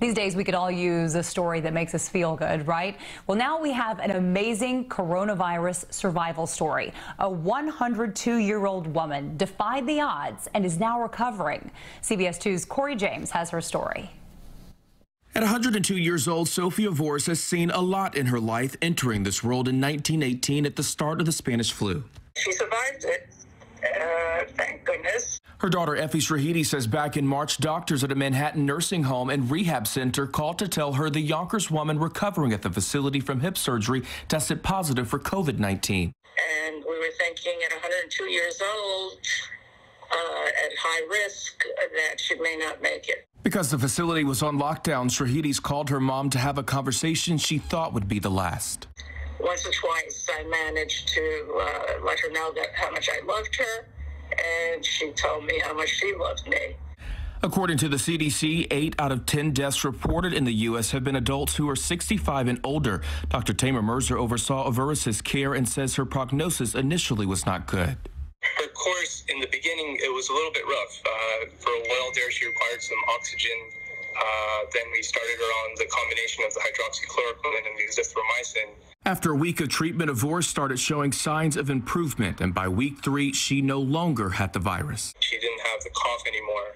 These days, we could all use a story that makes us feel good, right? Well, now we have an amazing coronavirus survival story. A 102 year old woman defied the odds and is now recovering. CBS 2's Cory James has her story. At 102 years old, Sophia Avouris has seen a lot in her life entering this world in 1918 at the start of the Spanish flu. She survived it, uh, thank goodness. Her daughter Effie Shahidi says back in March, doctors at a Manhattan nursing home and rehab center called to tell her the Yonkers woman recovering at the facility from hip surgery tested positive for COVID 19. And we were thinking at 102 years old, uh, at high risk, that she may not make it. Because the facility was on lockdown, Shahidis called her mom to have a conversation she thought would be the last. Once or twice, I managed to uh, let her know that how much I loved her and she told me how much she loves me. According to the CDC, 8 out of 10 deaths reported in the U.S. have been adults who are 65 and older. Dr. Tamer Mirza oversaw Avouris's care and says her prognosis initially was not good. Her course in the beginning, it was a little bit rough. Uh, for a while there, she required some oxygen. Uh, then we started her on the combination of the hydroxychloroquine and the azithromycin. After a week of treatment, Avouris started showing signs of improvement, and by week three, she no longer had the virus. She didn't have the cough anymore,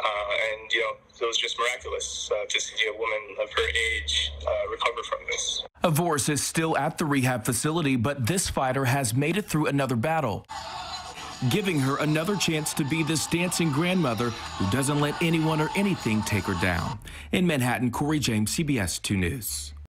uh, and you know it was just miraculous uh, to see a woman of her age uh, recover from this. Avouris is still at the rehab facility, but this fighter has made it through another battle giving her another chance to be this dancing grandmother who doesn't let anyone or anything take her down. In Manhattan, Cory James, CBS 2 News.